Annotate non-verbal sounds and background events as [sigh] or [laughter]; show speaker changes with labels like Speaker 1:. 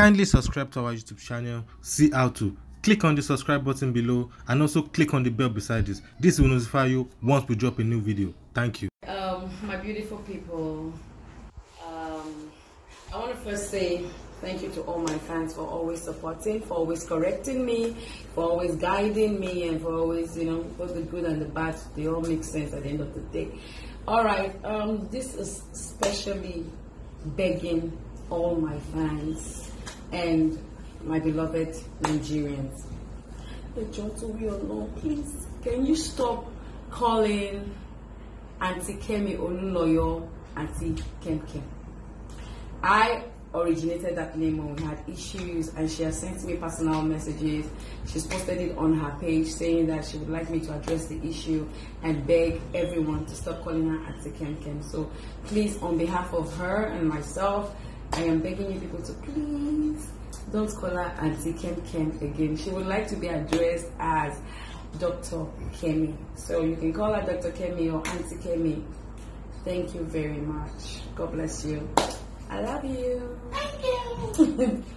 Speaker 1: Kindly subscribe to our YouTube channel, see how to. Click on the subscribe button below and also click on the bell beside this. This will notify you once we drop a new video. Thank you.
Speaker 2: Um, my beautiful people, um, I want to first say thank you to all my fans for always supporting, for always correcting me, for always guiding me, and for always, you know, both the good and the bad, they all make sense at the end of the day. All right, um, this is especially begging all my fans and my beloved Nigerians. Please, can you stop calling Auntie Kemi Olunloyo Auntie Kem Kem? I originated that name when we had issues and she has sent me personal messages. She's posted it on her page saying that she would like me to address the issue and beg everyone to stop calling her Auntie Kem Kem. So please, on behalf of her and myself, I am begging you people to please don't call her Auntie Kem Kem again. She would like to be addressed as Dr. Kemi. So you can call her Dr. Kemi or Auntie Kemi. Thank you very much. God bless you. I love you.
Speaker 3: Thank you. [laughs]